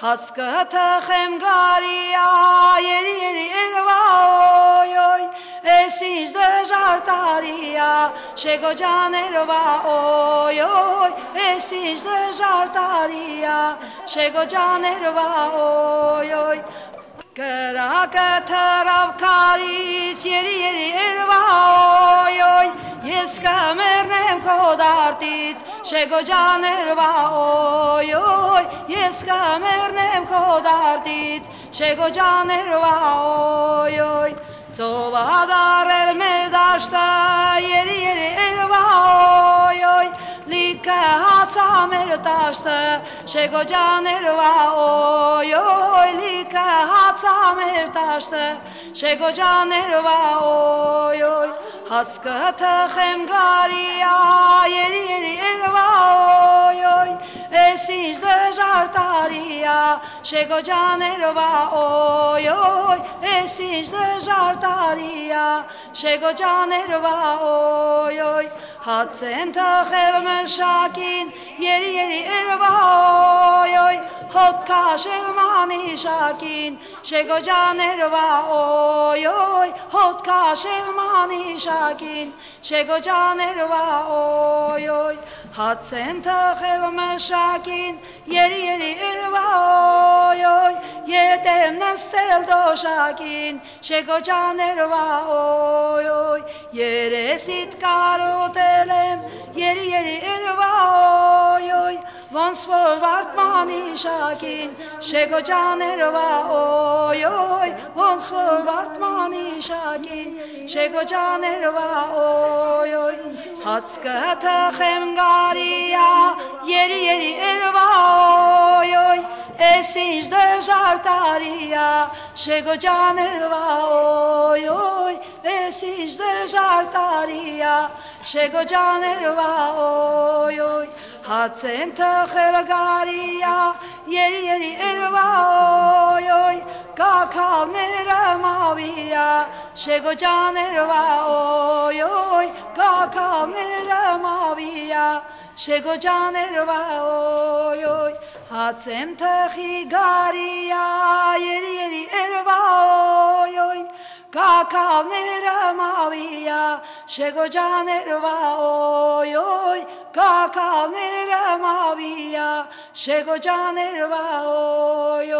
հասկը թխեմ գարիա երի երի երվա օյ օյ Էս ինչ դժար տարիա շեգոջաներվա օյ օյ Էս ինչ դժար տարիա շեգոջաներվա օյ օյ Կրակը թրավ կարից երի երի դարտից շեգոջաներվա օյ օյ Ես կմեռնեմ քո դարտից շեգոջաներվա օյ օյ Ծովադարել մեր դաշտը երի երի երվա օյ օյ Լիքը հացա մեր դաշտը շեգոջաներվա օյ օյ Լիքը հացա մեր դաշտը շեգոջաներվա օյ օյ Հասկը թխեմ գարիա երի երի երվա օյ օյ Էս ինչ դժար տարիա շեգոջաներվա օյ օյ Էս ինչ դժար տարիա շեգոջաներվա օյ օյ Հացեմ թխել մշակին երի երի երվա օյ օյ Հոտ քաշել մանիշակին շեգոջաներվա օյ օյ Հոտ քաշել մանիշակին շեգոջաներվա օյ օյ Հացեմ թխել մշակին երի երի երվա օյ օյ Ետեմ նստել դոշակին շեգոջաներվա օյ օյ Երեսիտ կարոտել եմ երի երի երվա օյ օյ Ոնց որ վարդմանի շակին շեգոջաներվա օյ օյ Ոնց որ վարդմանի շակին շեգոջաներվա օյ օյ Հասկը թխեմ գարիա երի երի երվա օյ օյ Էս ինչ դժար տարիա շեգոջաներվա օյ օյ Էս ինչ դժար տարիա շեգոջաներվա օյ օյ Հացեմ թխել գարիա երի երի երվա օյ օյ Կակավները մավիա շեգոջաներվա օյ օյ Կակավները մավիա շեգոջաներվա օյ օյ Հացեմ թխի գարիա երի երի երվա օյ օյ Կակավները մավիա շեգոջաներվա օյ օյ Կակավները մավիա շեգոջաներվա օյ օյ